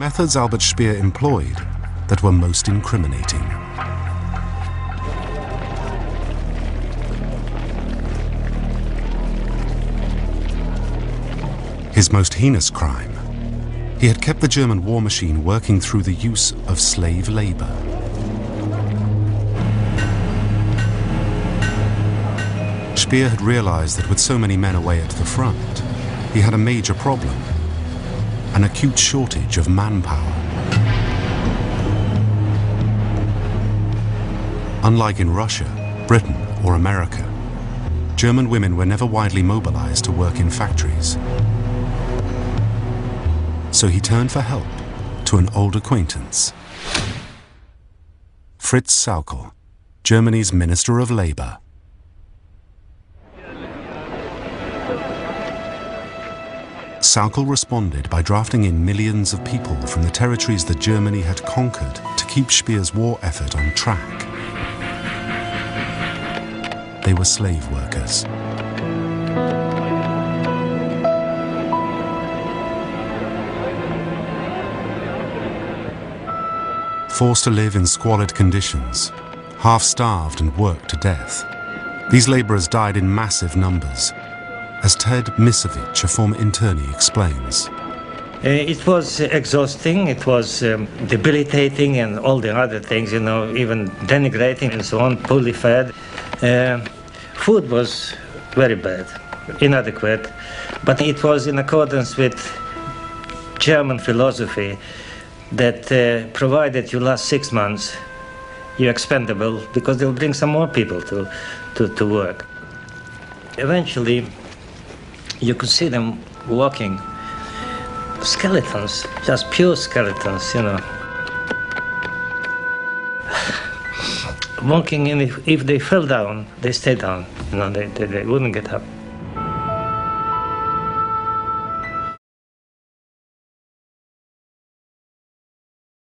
Methods Albert Speer employed that were most incriminating. His most heinous crime, he had kept the German war machine working through the use of slave labor. Speer had realized that with so many men away at the front, he had a major problem, an acute shortage of manpower. Unlike in Russia, Britain or America, German women were never widely mobilized to work in factories. So he turned for help to an old acquaintance. Fritz Sauckel, Germany's Minister of Labor. Sauckel responded by drafting in millions of people from the territories that Germany had conquered to keep Speer's war effort on track. They were slave workers. Forced to live in squalid conditions, half-starved and worked to death. These laborers died in massive numbers, as Ted Misovich, a former internee, explains. Uh, it was exhausting, it was um, debilitating, and all the other things, you know, even denigrating and so on, poorly fed. Uh, food was very bad, inadequate, but it was in accordance with German philosophy that uh, provided you last six months, you're expendable because they'll bring some more people to, to, to work. Eventually, you could see them walking, skeletons, just pure skeletons, you know. walking, and if, if they fell down, they stayed down, you know, they, they, they wouldn't get up.